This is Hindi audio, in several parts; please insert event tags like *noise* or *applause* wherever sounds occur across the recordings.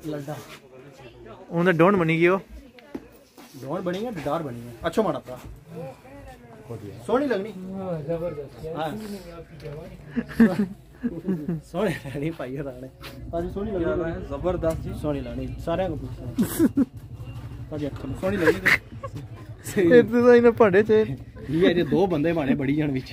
लड्डा ਉਹਨੇ ਡੋਂਟ ਬਣੀ ਗਈ ਉਹ डॉन बनी है डिडार बनी है अच्छा माड़ा था सोहनी लगनी हाँ। सोहनी लगनी भाई राणे आज सोहनी लगनी जबरदस्त जी सोहनी लगनी सारे को पूछना आज अखर सोहनी लगनी ਇਹ ਤਾਂ ਇਹਨੇ ਭਾਂਡੇ ਚ ये ये दो बंदे माने बड़ी जान विच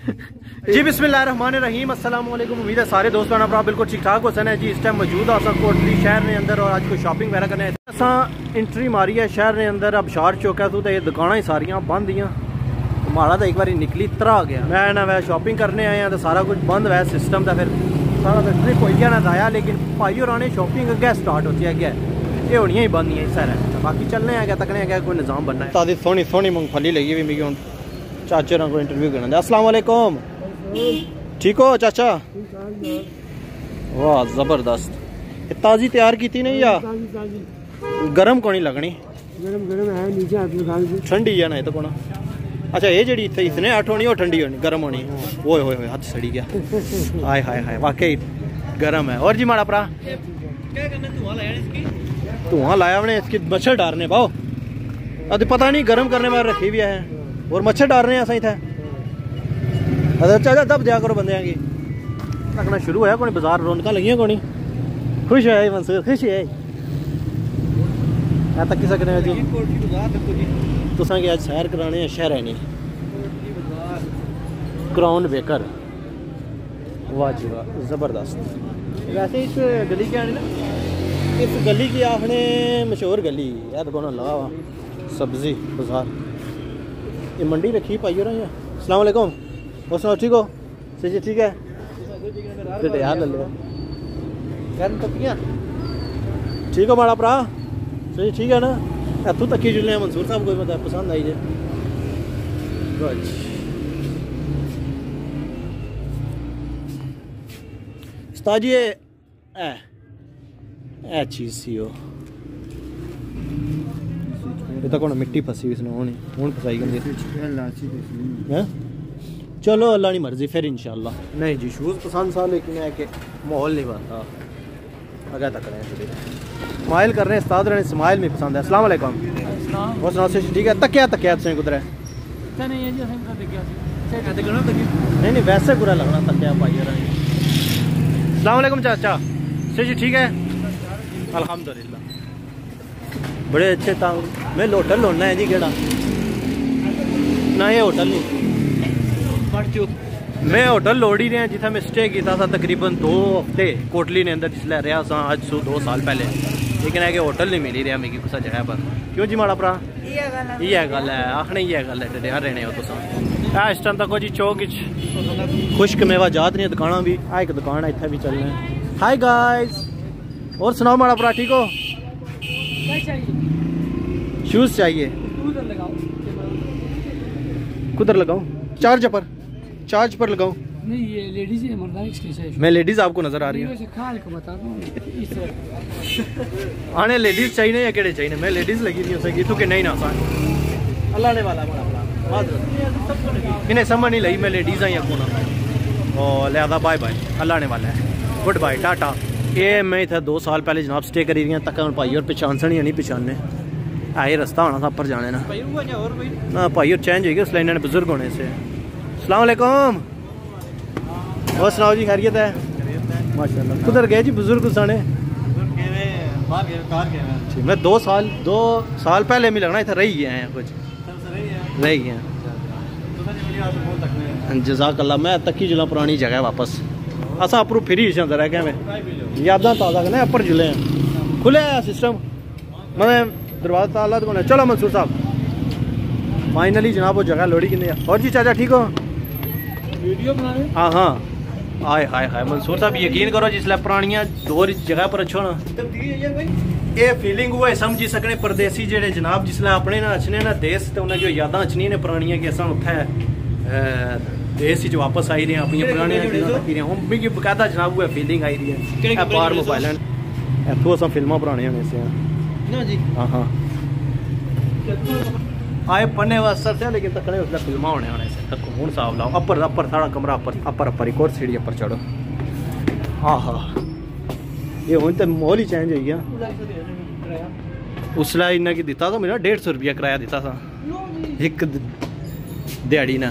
जी, बिस्मिल्लाहिर्रहमानिर्रहीम। अस्सलाम वालेकुम उम्मीद है सारे दोस्त भरा बिल्कुल ठीक ठाक होसन है जी, इस टाइम मौजूद असा कोटली शहर ने अंदर और आज कोई शॉपिंग वगैरह करने असा एंट्री मारी है शहर ने अंदर। अबशार चौका तू तो ये दुकाना ही सारियाँ बंद दियाँ माड़ा तो एक बार निकली त्र आ गया। मैं ना वै शॉपिंग करने आए हैं तो सारा कुछ बंद वै सिस्टम का फिर सारा तो ट्रिप हो गया ना आया लेकिन भाई और आने शॉपिंग अग्गे स्टार्ट होती है अग्गे। ये होनियाँ ही बंद नहीं सर बाकी चलने आगे तकने आगे कोई निज़ाम बनना है। तादी सोहनी सोहनी मूंगफली लगी हुई मिगी हूँ चाचे को इंटरव्यू करना। अस्सलाम वालेकुम। ठीक हो चाचा? वाह ज़बरदस्त। ताजी तैयार की थी नहीं या? गरम कोनी लगनी? गरम गरम है नीचे ठंडी है ना तो कोना अच्छा ये जड़ी इतने इतने हट होनी और ठंडी होनी गर्म होनी। ओए होए होए हाथ सड़ी गया हाय हाय हाय वाकई गर्म है। और जी माड़ा परा धुआँ लाया हमने इसकी मच्छर डालने पाओ अब पता नहीं गर्म करने वाले रखी भी है और मच्छर डाल रहे हैं सही था। अरे चाचा दब दिया करो बंदे की शुरू होया कोनी बाज़ार रौनक लगी कोनी खुश है मंसूर खुश है। मैं सकने जी। तुसा सैर कराने शहर है नहीं क्राउन बेकर वाह जी ज़बरदस्त। वैसे इस गली क्या है ना, इस गली की आपने मशहूर गली यार तो लगा सब्ज़ी, बाज़ार। ये मंडी रखी पाई हो रही है। अस्सलाम वालेकुम। और सुनाओ, ठीक हो? सही जी ठीक है? यार ले ठीक हो माड़ा भरा? सही, ठीक है ना? इतों तकी जुले मंसूर साहब कोई मतलब पसंद आई जे। उस्ताद जी ये चीज़ सी ओ ये तो कौन मिट्टी फसी हुई इसने होनी हूँ फसाई गई हैं चलो अल्लाह की मर्ज़ी फिर इंशाल्लाह नहीं जी शूज़ पसंद सा लेकिन है कि माहौल नहीं बनता अगर तक रहे स्माइल कर रहे हैं उस्ताद रहे स्माइल में पसंद है अस्सलाम वालेकुम और सुनाओ से ठीक है तकिया तकिया तुसें कुदर है नहीं नहीं नहीं वैसे बुरा लगना तकिया रहे अस्सलाम वालेकुम चाचा से जी ठीक है अल्हम्दुलिल्लाह बड़े अच्छे तांग मैं होटल होना है जी केड़ा? ना ये होटल नहीं। मैं होटल लोड़ ही रहा जिथे मैं स्टे किया था तकरीबन दो हफ़्ते कोटली ने अंदर जिसले रहा सा अज सो दो साल पहले। लेकिन है कि होटल नहीं मिली रहा मिगी कुछ जगह पर। क्यों जी माड़ा भरा? इयै गल है आखने इयै गल है डरिया रहने हो तुस। इस टाइम तक जी चौक खुश्क मेवा जात नहीं दुकाना भी आ एक दुकान है इत्थे भी चलने हाय गाइस और सुनाओ माड़ा भरा ठीक हो? शूज़ चाहिए। कुधर लगाऊँ? चार्ज पर। चार्ज पर लगाऊँ। नहीं ये लेडीज़ है मर्दानी मैं लेडीज़ आपको नज़र आ रही हूँ। आने लेडीज़ चाहिए या केड़े चाहिए? मैं लेडीज़ लगी नहीं हो तू कि नहीं ना सान अल्लाह ने वाला। इन्हें समझ नहीं लगी मैं लेडीज़ आई कौन और लिहाजा बाय बाय अल्लाह ने वाला है। Good bye tata. ये मैं इतना दो साल पहले जनाब स्टे करी रही तक भाई और पहचान सनी नहीं पहचाने आए रस्ता होना था ऊपर जाने ना ना भाई और चेंज हो गया उसने इन्होंने बुज़ुर्ग होने से सलाम वालेकुम और सुनाओ जी खैरियत है माशाल्लाह कुधर गए जी बुज़ुर्ग साने मैं दो साल दो साल पहले मिल लगना इतना रही गए हैं कुछ रह गए हैं जजाक अल्लाह मैं तकी जुला पुरानी जगह वापस असा अपरू फिरी अंदर रह गए यादा ताज़ा करने अपर जुले हैं। खुले है सिस्टम मैं दरवाज़ा ताला तो कौन चलो मंसूर साहब। फाइनली जनाब वो जगह लोड़ी किन्ने और जी चाचा ठीक हो? वीडियो हाँ? हाँ हाय हाय हाय। मंसूर साहब यकीन करो जिसलै पुरानियाँ दौर जगह पर अच्छो ना ये फीलिंग हुआ समझी सकने परदेसी जेड़े जनाब जिसलै अपने ना अचने ना देश ते उन्हें जो यादां अचनियाँ ने पुरानियाँ कि असां उत्थै देश जो वापस आई रही अपनी पुराने मिगी बकायदा जनाब उ'ऐ फीलिंग आई रही ऐ पार मोबाइल न इत्थूं असां फिल्मां होने असें हाँ हाँ। आए पढ़ने वास्ते थे लेकिन तकने उसने फिल्मा होने होने से। तक हूँ साहब लाओ। अपर अपर सारा कमरा अपर अपर अपर एक और सीढ़ी अपर चढ़ो। हाँ हाँ। ये हूँ तो माहौल ही चेंज हो गया उसला इन्ना की दिता था तो मेरा डेढ़ सौ रुपया किराया दिता था। एक दिहाड़ी ना।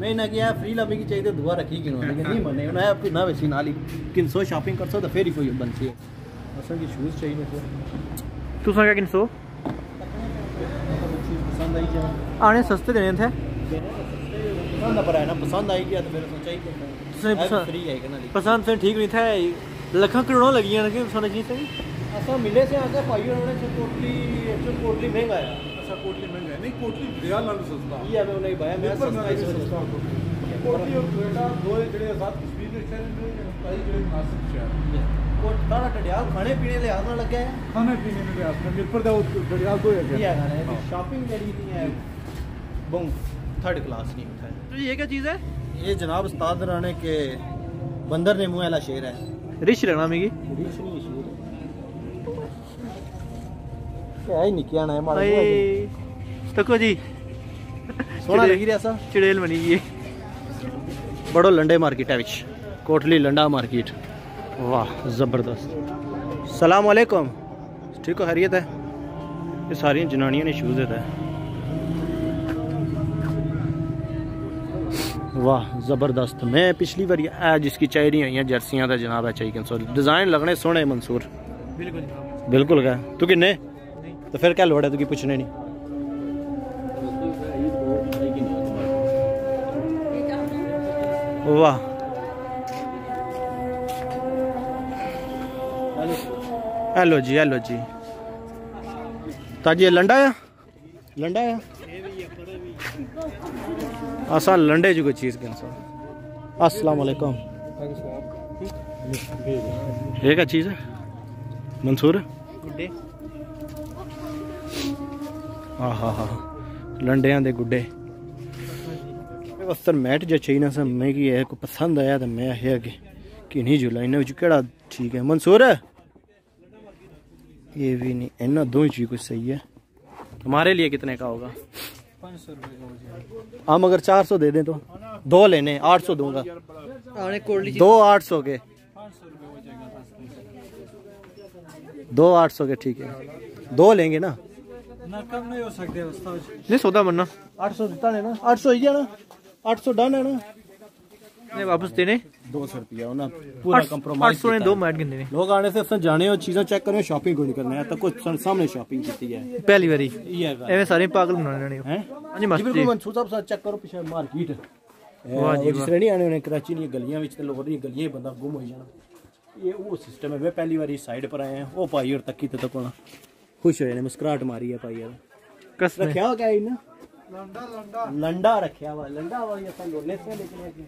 મેં એને કે આ नहीं લાવી उन्हें आप દુઆ રાખી ગઈ નહીં મને એને આપી ના વેચી નાલી કિનસો શોપિંગ કરશો તો ફેરી કોઈ બનશે અસાંજે શૂઝ ચાહીએ છે क्या किन કિનસો पसंद आई जा आने सस्ते देने थे। पसंद पर है ना पसंद आई गया तो फिर सोचा ही पसंद फ्री है ना? पसंद से ठीक नहीं था। लखा करोड़ों लगी है ना कि सोना चाहिए असा मिले से आकर पाइयो ने चकोटली चकोटली महँगा है अच्छा कोटली महंगा है नहीं कोटली रियाल नाल सस्ता ये हमें उन्हें भाया मैं पेपर सस्ता में ही सस्ता सोचता कोटली और टोयोटा दो ਜਿਹੜੇ ਆਜ਼ਾਦ ਕਸ਼ਮੀਰ ਦੇ ਸ਼ਹਿਰ ਨੇ ਕਈ ਜਿਹੜੇ ਮੁਨਾਸਿਬ ਸ਼ਹਿਰ कोट सारा टडिया खाने पीने ले आना लगा है ਖਾਣੇ ਪੀਣੇ ਦੇ ਲਿਹਾਜ਼ ਨਾਲ ਮਿਰਪਰ ਦਾ ਉਹ ਦਰਿਆ ਕੋਈ ये ਹੈ है ना शॉपिंग मेरी नहीं है बम थर्ड क्लास नहीं होता है तो ये क्या चीज़ है ये जनाब उस्ताद राणे के बंदर ने मुंह वाला शेर है रिश लगना मेगी रीछ नहीं क्या ही नहीं किया ना है तको जी। सोना लगी रहा सा। चिड़ेल बनी गई बड़ो लंडे मार्केट है विच। कोटली लंडा मार्केट। वाह ज़बरदस्त। सलाम वालेकुम ठीक हो खैरियत है? ये सारी जनानियाँ ने शूज़ देता है। वाह ज़बरदस्त। मैं पिछली बार ए जिसकी चाहिए हुई हैं जर्सियाँ जनाब है चाहिए डिज़ाइन लगने सोहने मंसूर। बिल्कुल। बिल्कुल गए। तू किन्ने? तो फिर क्या लोड़ है तुकी पूछने नहीं वाह। हेलो जी हेलो जी। ताजी ये लंडा है? लंडा है? असा लंडे जी कोई चीज़ कैंसर अस्सलाम वालेकुम। ये क्या चीज़ है? मंसूर गुड्डे। लंडिया के गुडे अस्तर मैट जो चाहिए ना सर मैं कि को पसंद आया तो मैं है कि कि नहीं जुला इन्हें केड़ा ठीक है मंसूर ये भी नहीं इन्हों दो चीज़ कुछ सही है हमारे लिए कितने का होगा? हम अगर चार सौ दे दें तो दो लेने आठ सौ दूँगा दो आठ सौ के दो आठ सौ के ठीक है दो लेंगे ना ना कम नहीं हो सकते उस्ताद नहीं सौदा बनना आठ सौ दिता ने ना आठ सौ ही है ना आठ सौ डन है ना नहीं वापस देने दो सौ रुपया ना पूरा आठ कंप्रोमाइज सौ ने दो मैट गिनने ने लोग आने से असां जाने और चीज़ां चेक करने शॉपिंग कोई नहीं करना है तो कुछ सामने शॉपिंग की है पहली बारी ये है एवं सारे पागल बनाने ने हैं हाँ जी मस्त ਬਿਲਕੁਲ जी ਮਨਸੂਰ ਸਾਹਿਬ ਸਾਥ ਚੈੱਕ ਕਰੋ ਪਿਛੇ ਮਾਰਕੀਟ ਵਾਹ ਜੀ ਜਿਸ ਤਰ੍ਹਾਂ ਨਹੀਂ ਆਣੇ ਉਹਨੇ ਕਰਾਚੀ ਦੀਆਂ ਗਲੀਆਂ ਵਿੱਚ ਤੇ ਲੋਕ ਦੀਆਂ ਗਲੀਆਂ ਹੀ ਬੰਦਾ ਗੁੰਮ ਹੋ ਜਾਣਾ ਇਹ ਉਹ ਸਿਸਟਮ ਹੈ ਵੇ ਪਹਿਲੀ ਵਾਰੀ ਸਾਈਡ ਪਰ ਆਏ ਆ ਉਹ ਭਾਈ ਔਰ ਤੱਕੀ ਤੇ ਤੱਕਣਾ ਖੁਸ਼ ਹੋਏ ਨੇ ਮੁਸਕਰਾਹਟ ਮਾਰੀ ਹੈ ਭਾਈ ਯਾਰ कसम ਰੱਖਿਆ ਹੋ ਗਿਆ ਇਹਨਾਂ ਲੰਡਾ ਲੰਡਾ ਲੰਡਾ ਰੱਖਿਆ ਵਾ ਲੰਡਾ ਵਾ ਇਹ ਤਾਂ ਲੋਨੇ ਸੇ लेके आके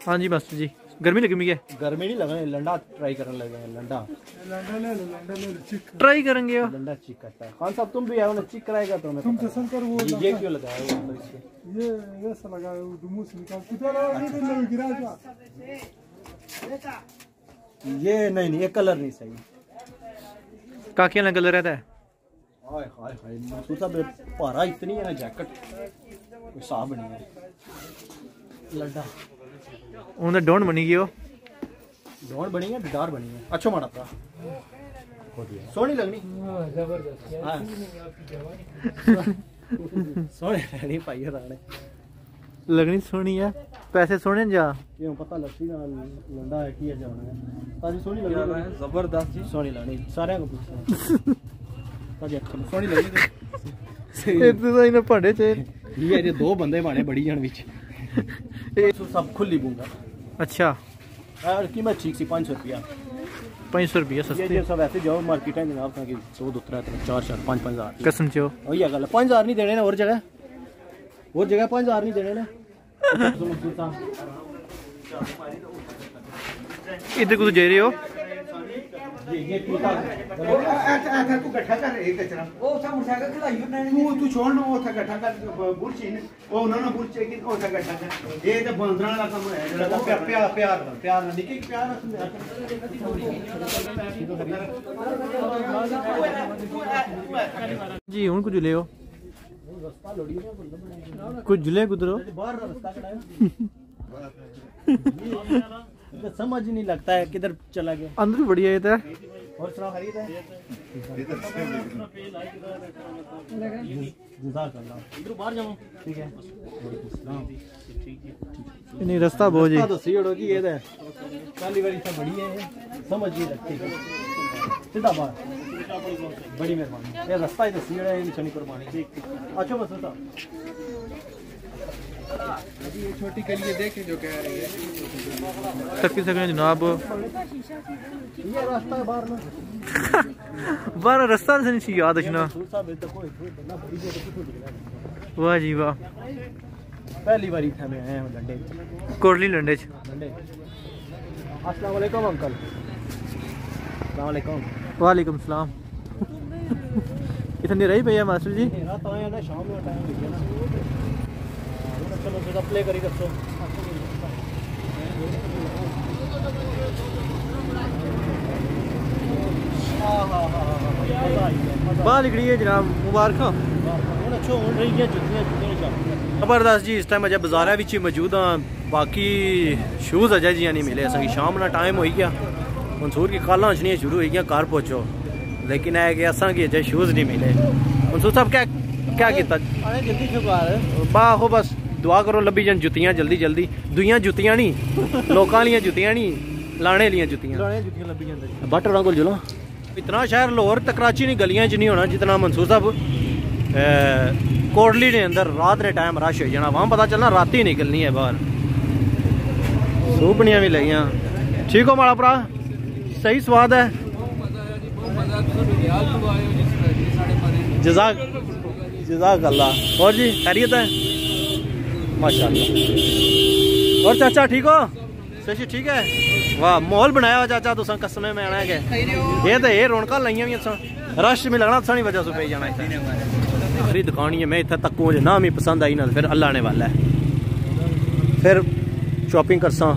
हाँ जी मास्टर जी गर्मी लगी हुई है गर्मी नहीं लगने लंडा ट्राई करने लगे हैं लंडा ट्राई करेंगे अब। लंडा चिक करता है खान साहब तुम भी आओ ना चिक कराएगा तो मैं तुम पसंद कर वो ये क्यों लगाया हुआ है इसके ये ऐसा लगा है वो मुंह से निकाल कितना लगा नहीं तो नहीं गिरा जा ये नहीं नहीं ये कलर नहीं सही काकिया ना कलर रहता है। हाय हाय हाय मंसूर साहब भारा इतनी है ना जैकेट। कोई हिसाब नहीं है। लड्डा। उन्हें डोंट बनी गई वो। डॉन बनी है डिडार बनी है। अच्छो माड़ा था सोहनी लगनी। ज़बरदस्त। हाँ। *laughs* लगनी पाई राणे। लगनी सोनी है पैसे सोने जा ये पता लगती ना लंडा है की है जाना है ताजी सोहनी लगनी ज़बरदस्त जी सोहनी लगनी सारे को पूछते ताजी अच्छी सोहनी लगनी इतने तो इन्हें भांडे चे ये जे दो बंदे माने बड़ी जान विच ये सब खुली बूँगा अच्छा और कीमत ठीक सी 500 रुपया पाँच सौ रुपया ये सस्ते जे सब ऐसे जाओ मार्केट है जनाब था कि सौ दो त्रै त्रै चार चार पाँच पाँच हज़ार कसम चो वही है गल पाँच हज़ार नहीं देने ना और जगह वो जगह पाँच हज़ार नहीं देने ना। इधर कुछ जे रहे हो? जी हूँ कुछ ले कुछ झूले कुदरो? *laughs* समझ नहीं लगता है किधर चला गया। अंदर बढ़िया ये था और सुनाओ खरीद है? इधर बाहर ठीक है। नहीं रास्ता बहुत ही तो ये तो। बढ़िया है समझ नहीं लगती। सीधा बाहर। बड़ी मेहरबानी। ये रास्ता ही तो सी है निशानी कुर्बानी अच्छा बस ये छोटी के लिए देखे जो कह रही है। तक जनाब। ये रास्ता बाहर में। बार रास्ता से नहीं याद तो वाह जी वाह। पहली बारी था मैं आया हूँ लंडे। कोटली लंडे लंडे। अस्सलाम वालेकुम अंकल। अस्सलाम वालेकुम। वालेकुम सलाम। इतना रही भैया मास्टर जी? बाहर निकली है जनाब मुबारक ज़बरदस्त जी इस टाइम अजय बाजारा बिच मौजूद हाँ बाकी शूज़ अजय जी नहीं मिले असें शाम टाइम हो गया मंसूर की कालां हचनियाँ शुरू हो गई घर पहुँचो लेकिन है कि असा की अचे शूज़ नहीं मिले। मनसूर साहब क्या क्या किया बाहो बस दुआ करो लब्भी जन जुतियाँ जल्दी जल्दी। दुइयाँ जुतियाँ नहीं लोकां जुतियाँ नहीं लाने आलियाँ जुतियाँ। बट होना कोल जुला इतना शहर लाहौर तो कराची की गलियाँ च नहीं होना जितना मनसूर साहब कोटली ने अंदर रात के टाइम रश हो जाना। वहाँ पता चलना रात ही निकलनी है बाहर। सूपनियाँ भी लगियाँ ठीक हो माड़ा भरा? सही स्वाद है। जजा जजाक अल्लाह। और जी, खैरियत है? माशा और चाचा, ठीक हो? शशि, ठीक है? वाह, माहौल बनाया हुआ चाचा, तुसा कसमे में आना है ये तो ये रौनक लाइया रश में लगना तुसा वजह से पे जाना इतना दुकान ही मैं इतना तकू जो ना मैं पसंद आई ना, फिर अल्लाह ने वाला है। फिर शॉपिंग करसा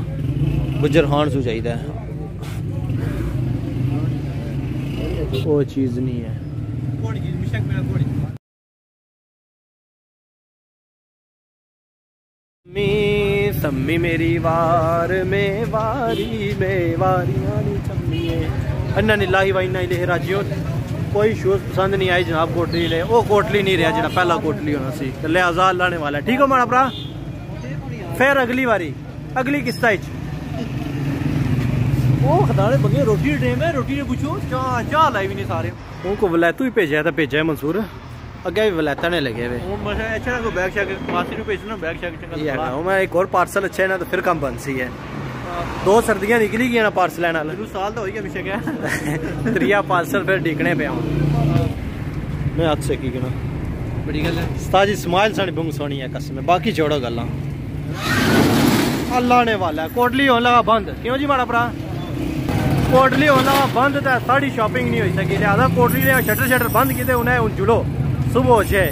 गुजरहान सू चाहिए वो चीज़ नहीं है। मी सम्मी मेरी वार में वारी में वारियाँ नी सम्मीए अन्ना निल्लाही व इन्ना इलैहि राजिऊन कोई शूज़ पसंद नहीं आई जनाब कोटली ले वो कोटली नहीं रहा जेड़ा पहला कोटली होना सी। लिहाजा लाने ने वाला। ठीक हो माड़ा भरा? फिर अगली बारी। अगली किस्ता च ਉਹ ਖਦਾਲੇ ਬੰਗੇ ਰੋਟੀ ਦੇ ਟਾਈਮ ਹੈ ਰੋਟੀ ਨੇ ਪੁੱਛੋ ਚਾਹ ਚਾਹ ਲਾਈ ਵੀ ਨਹੀਂ ਸਾਰੇ ਉਹ ਵਲੈਤੂ ਹੀ ਭੇਜਿਆ ਤਾਂ ਭੇਜਿਆ ਮਨਸੂਰ ਅੱਗੇ ਵੀ ਵਲੈਤਾਂ ਨੇ ਲਗੇ ਵੇ ਉਹ ਮਸ਼ਾ ਅੱਛਾ ਨਾ ਕੋ ਬੈਗ ਸ਼ੈਗ ਮਾਸੀ ਨੂੰ ਭੇਜਣਾ ਬੈਗ ਸ਼ੈਗ ਚੰਗਾ ਇਹ ਹੈਗਾ ਉਹ ਮੈਂ ਇੱਕ ਹੋਰ ਪਾਰਸਲ ਅੱਛਾ ਹੈ ਨਾ ਤਾਂ ਫਿਰ ਕੰਮ ਬਣ ਸੀ ਹੈ ਦੋ ਸਰਦੀਆਂ ਨਿਕਲੀ ਗਈਆਂ ਨਾ ਪਾਰਸਲਾਂ ਨਾਲ ਮੈਨੂੰ ਸਾਲ ਤਾਂ ਹੋਈ ਗਿਆ ਵਿਸ਼ੇ ਗਿਆ ਤਰੀਆ ਪਾਰਸਲ ਫਿਰ ਢੀਕਣੇ ਪਿਆ ਮੈਂ ਹੱਥ ਸੇ ਕੀ ਕਹਣਾ ਬੜੀ ਗੱਲ ਹੈ ਉਸਤਾਦ ਜੀ ਸਮਾਈਲ ਸਾਡੀ ਬੰਗ ਸੋਹਣੀ ਹੈ ਕਸਮ ਬਾਕੀ ਛੋੜੋ ਗੱਲਾਂ ਅੱਲਾ ਨੇ ਵਾਲਾ ਹੈ। ਕੋਟਲੀ ਹੋਣ ਲਗਾ ਬੰਦ ਕਿਉਂ ਜੀ ਮਾੜਾ ਭਰਾ कोटली होना बंद था साढ़ी शॉपिंग नहीं हुई सकी लिहाजा कोटली ने शटर शटर बंद किए उन्हें हूँ सुबह अच्छे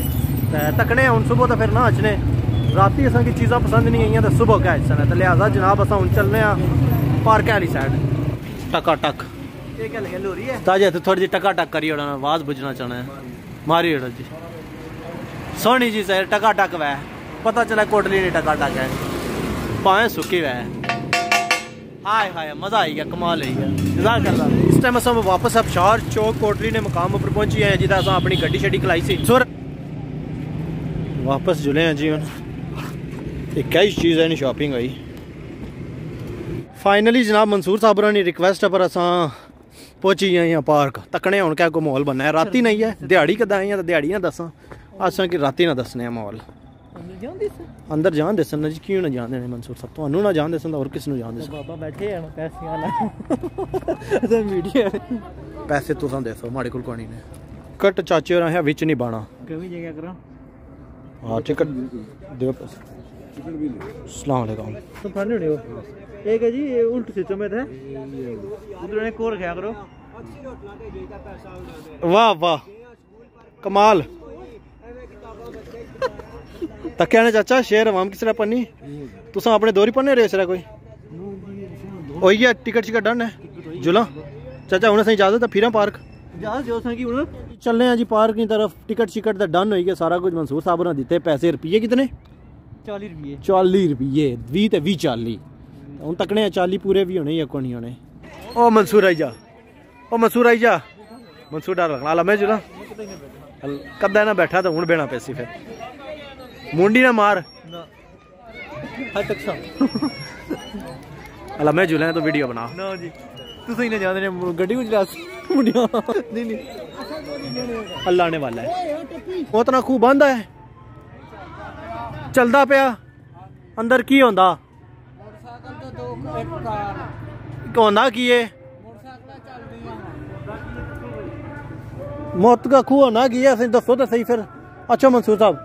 तकने सुबह तो फिर ना अच्छे राती असा चीज़ा पसंद नहीं आई तो सुबह क्या अचना तो लिहाजा जनाब असा हूँ चलने पार्क आली साइड टका टक ताजे तो थोड़ी जी टका टक करी उड़ना आवाज़ बुझना चाहना मारी उड़ो जी सोनी जी सर टका टक वै पता चला कोटली ने टका टक है भावें सुखी वै हाय हाय मज़ा आई गया कमाल आई गया जजाक अल्लाह इस टाइम असां वापस अबशार चौक कोटली ने मुकाम पर पहुँची हैं जिदा असां अपनी गड्डी शड्डी खलाई सी सुर वापस जुले हैं जी हुन एक कई चीज़ है शॉपिंग हुई फाइनली जनाब मंसूर साहब होरां दी रिक्वेस्ट पर असां पहुँची गए हैं पार्क तकने हुन क्या को माहौल बनना है राती नहीं है दिहाड़ी कदा आई है तो दिहाड़ी ना दसां असां कि राती ना दसने माहौल ਅੰਦਰ ਜਾਣ ਦੇਸਣ ਨਾ ਜੀ ਕਿਉਂ ਨਾ ਜਾਣ ਦੇਣੇ ਮਨਸੂਰ ਸਾਹਿਬ ਤੁਹਾਨੂੰ ਨਾ ਜਾਣ ਦੇਸਣ ਤਾਂ ਹੋਰ ਕਿਸ ਨੂੰ ਜਾਣ ਦੇਸਣ ਬਾਬਾ ਬੈਠੇ ਹਨ ਪੈਸੇ ਵਾਲਾ ਤੇ ਮੀਡੀਆ ਪੈਸੇ ਤੁਸੀਂ ਦੇਸੋ ਮਾੜੇ ਕੋਲ ਕੋਣੀ ਨੇ ਕੱਟ ਚਾਚੇ ਹੋਰਾਂ ਹੈ ਵਿੱਚ ਨਹੀਂ ਬਾਣਾ ਕਵੀ ਜਗ੍ਹਾ ਕਰਾਂ ਹਾਂ ਟਿਕਟ ਦਿਓ ਪੈਸੇ ਅਸਲਾਮ ਅਲੈਕੁਮ ਤੂੰ ਫੜ ਲਿਓ एक है जी ये उल्ट सिस्टम में था उधर ने को रखा करो वाह वाह कमाल तक्या ने चाचा शेर अवाम किस तरह पन्नी तुसा अपने दोरी पन्ने रहे सिरा कोई होई गया टिकट शिकट डन है जुला चाचा हूं सही इजाजत है फिर पार्क इजाजत जो सी हूँ ਚੱਲੇ ਆ ਜੀ ਪਾਰਕ ਦੀ ਤਰਫ ਟਿਕਟ ਸ਼ਿਕਟ ਦਾ ਡਨ ਹੋਈ ਗਿਆ ਸਾਰਾ ਕੁਝ ਮਨਸੂਰ ਸਾਹਿਬ ਨੇ ਦਿੱਤੇ ਪੈਸੇ ਰੁਪਏ ਕਿਤਨੇ चाली रुपये 40 ਰੁਪਏ 20 ਤੇ 20 40 ਹੁਣ ਤੱਕਣੇ ਆ 40 ਪੂਰੇ ਵੀ ਹੋਣੇ ਜਾਂ ਕੋਈ ਨਹੀਂ ਹੋਣੇ ਉਹ ਮਨਸੂਰ ਆਈ ਜਾ ਉਹ ਮਨਸੂਰ ਆਈ ਜਾ ਮਨਸੂਰ ਡਰ ਲਗਣਾ ਲਾ ਮੈਂ ਜੁਲਾ ਕਦਾ ਨਾ ਬੈਠਾ ਤਾਂ ਹੁਣ ਬਹਿਣਾ ਪੈਸੀ ਫਿਰ ਮੁੰਡੀ ਨਾ ਮਾਰ हद तक सा ਅਲਾ ਮੈਂ ਜੁਲਾ ਤਾਂ ਵੀਡੀਓ ਬਣਾ ना जी तुम ही ना जाते ने गड्डी को चला मुंडिया नहीं नहीं ਅੱਲਾ ਨੇ ਵਾਲਾ ਹੈ ਉਹ ਤਾਂ ਖੂਬ ਬੰਦਾ ਹੈ ਚਲਦਾ ਪਿਆ ਅੰਦਰ ਕੀ ਹੁੰਦਾ ਹੁੰਦਾ ਕੀ ਏ ਮੌਤ ਦਾ ਖੂਹ ਹੋਣਾ ਕੀ ਹੈ ਅਸੀਂ ਦੱਸੋ ਤਾਂ ਸਹੀ ਫਿਰ ਅੱਛਾ ਮਨਸੂਰ ਸਾਹਿਬ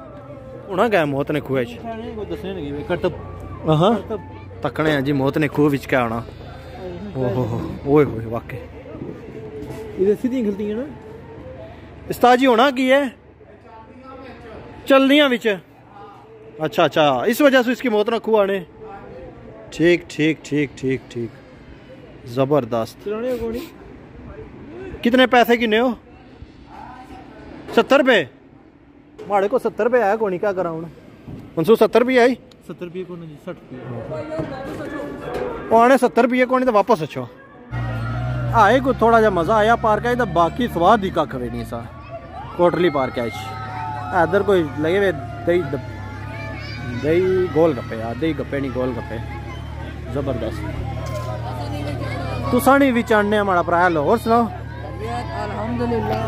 ਹੁਣਾ ਗਿਆ ਮੌਤ ਨੇ ਖੂਹ 'ਚ को दसने लगे करतब ਹਾਂ ਤੱਕਣੇ ਆ ਜੀ ਮੌਤ ਨੇ ਖੂਹ ਵਿੱਚ ਕਿਆ ਹੋਣਾ ਓਹ ਹੋ ਓਏ ਹੋਏ ਵਾਕੇ इधर सीधी निकलती है ना ਉਸਤਾਦ ਜੀ ਹੋਣਾ ਕੀ ਹੈ ਚਲਦੀਆਂ ਵਿੱਚ अच्छा अच्छा इस वजह से इसकी मौत ना खुआ ने ठीक ठीक ठीक ठीक ठीक जबरदस्त चलाने को नहीं कितने पैसे किन्ने हो सत्तर रुपए माड़े को सत्तर रुपये आया कोनी क्या करा हूँ सत्तर रुपये आई? सत्तर रुपये को सठ रुपये। आने सत्तर रुपये को वापस अच्छो आए को थोड़ा जहा मज़ा आया पार्क आई तो बाकी स्वाद ही कख भी नहीं सा। कोटली पार्क है इधर कोई लगे हुए दही दही गोल गप्पे यार दही गप्पे नहीं गोल गप्पे। ज़बरदस्त। तुसा नहीं भी चाहने हमारा भरा लाहौर सुनाओ। अलहमदुल्ला